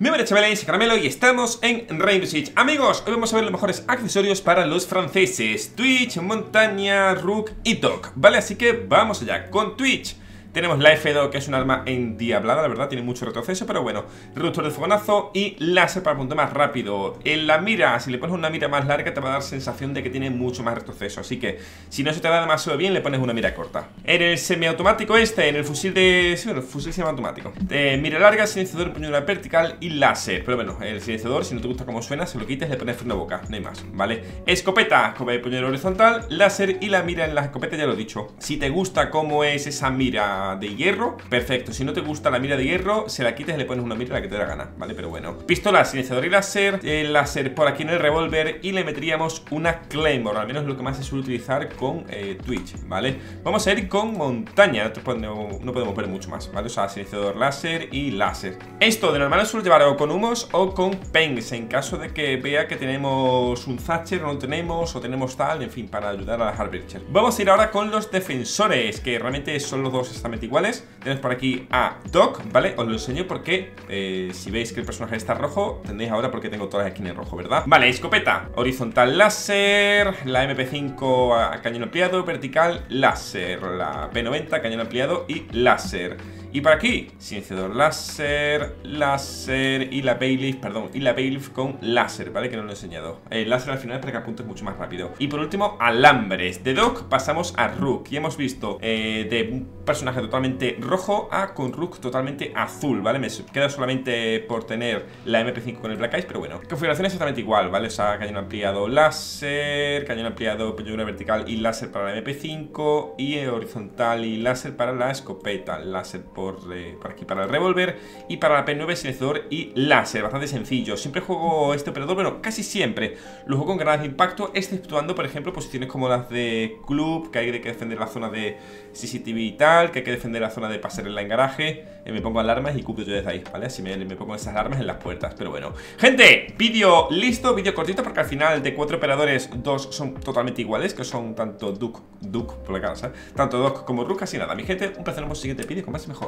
Muy buenas chavales, Caramelo y estamos en Rainbow Six. Amigos, hoy vamos a ver los mejores accesorios para los franceses. Twitch, Montaña, Rook y Doc Vale, así que vamos allá con Twitch tenemos la F2, que es un arma endiablada, la verdad, tiene mucho retroceso, pero bueno. Reductor de fogonazo y láser para punto más rápido. En la mira, si le pones una mira más larga, te va a dar sensación de que tiene mucho más retroceso. Así que, si no se te da demasiado bien, le pones una mira corta. En el semiautomático este, en el fusil de... Sí, bueno, el fusil semiautomático. De mira larga, silenciador, puñalada vertical y láser. Pero bueno, el silenciador, si no te gusta cómo suena, se lo quites, le pones freno boca. No hay más, ¿vale? Escopeta, puñalada horizontal, láser y la mira en la escopeta, ya lo he dicho. Si te gusta cómo es esa mira de hierro, perfecto. Si no te gusta la mira de hierro, se la quites y le pones una mira la que te dé la gana, ¿vale? Pero bueno. Pistola, silenciador y láser, el láser por aquí en el revólver y le meteríamos una Claymore, al menos lo que más se suele utilizar con eh, Twitch, ¿vale? Vamos a ir con montaña, no, no podemos ver mucho más, ¿vale? O sea, silenciador láser y láser. Esto de normal suelo llevar o con humos o con pengs, en caso de que vea que tenemos un Thatcher o no tenemos, o tenemos tal, en fin, para ayudar a la Harbinger. Vamos a ir ahora con los defensores, que realmente son los dos exactamente iguales Tenemos por aquí a Doc, ¿vale? Os lo enseño porque eh, si veis que el personaje está rojo Tendréis ahora porque tengo todas las en rojo, ¿verdad? Vale, escopeta, horizontal láser La MP5 a cañón ampliado Vertical láser La P90 cañón ampliado y láser y para aquí, silenciador láser, láser y la Bailiff, perdón, y la Bailiff con láser, ¿vale? Que no lo he enseñado. El láser al final para que apuntes mucho más rápido. Y por último, alambres. De Doc pasamos a Rook. Y hemos visto eh, de un personaje totalmente rojo a con Rook totalmente azul, ¿vale? Me queda solamente por tener la MP5 con el Black Eyes, pero bueno. Configuración es exactamente igual, ¿vale? O sea, cañón ampliado láser, cañón ampliado peñadura vertical y láser para la MP5 y horizontal y láser para la escopeta. Láser por, aquí para el revólver y para la P9 silenciador y láser, bastante sencillo. Siempre juego este operador, bueno, casi siempre lo juego con granadas de impacto, exceptuando, por ejemplo, posiciones como las de club, que hay que defender la zona de CCTV y tal, que hay que defender la zona de pasarela en garaje, eh, me pongo alarmas y cubro yo desde ahí, ¿vale? Así me, pongo esas alarmas en las puertas, pero bueno. Gente, vídeo listo, vídeo cortito, porque al final de cuatro operadores, dos son totalmente iguales, que son tanto Duke, Duke por la casa, tanto Doc como Rook, así nada. Mi gente, un placer en el siguiente vídeo con más y mejor.